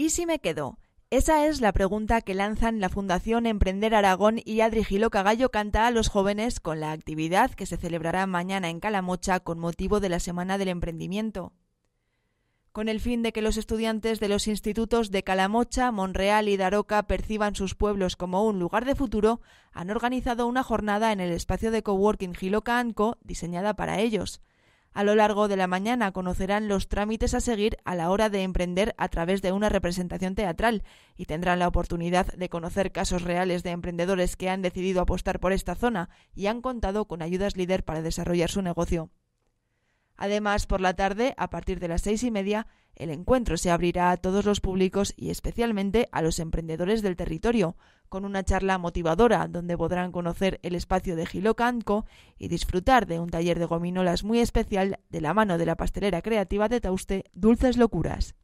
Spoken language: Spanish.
¿Y si me quedo? Esa es la pregunta que lanzan la Fundación Emprender Aragón y Adri Gilo Cagallo canta a los jóvenes con la actividad que se celebrará mañana en Calamocha con motivo de la Semana del Emprendimiento. Con el fin de que los estudiantes de los institutos de Calamocha, Monreal y Daroca perciban sus pueblos como un lugar de futuro, han organizado una jornada en el espacio de coworking Giloca Anco diseñada para ellos. A lo largo de la mañana conocerán los trámites a seguir a la hora de emprender a través de una representación teatral y tendrán la oportunidad de conocer casos reales de emprendedores que han decidido apostar por esta zona y han contado con ayudas líder para desarrollar su negocio. Además, por la tarde, a partir de las seis y media, el encuentro se abrirá a todos los públicos y especialmente a los emprendedores del territorio, con una charla motivadora donde podrán conocer el espacio de Gilocanco y disfrutar de un taller de gominolas muy especial de la mano de la pastelera creativa de Tauste, Dulces Locuras.